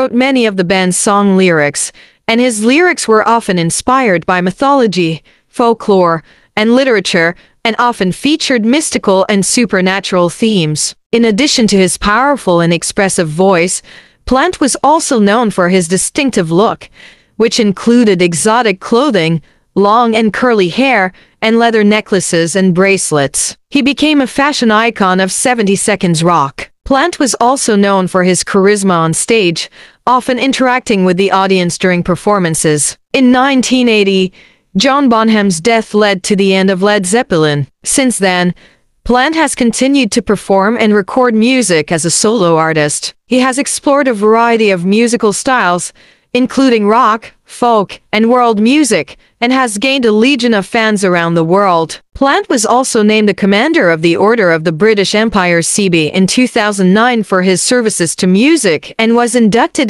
wrote many of the band's song lyrics, and his lyrics were often inspired by mythology, folklore, and literature, and often featured mystical and supernatural themes. In addition to his powerful and expressive voice, Plant was also known for his distinctive look, which included exotic clothing, long and curly hair, and leather necklaces and bracelets. He became a fashion icon of 70 Seconds Rock. Plant was also known for his charisma on stage, often interacting with the audience during performances. In 1980, John Bonham's death led to the end of Led Zeppelin. Since then, Plant has continued to perform and record music as a solo artist. He has explored a variety of musical styles, including rock, folk, and world music, and has gained a legion of fans around the world. Plant was also named a Commander of the Order of the British Empire CBE in 2009 for his services to music and was inducted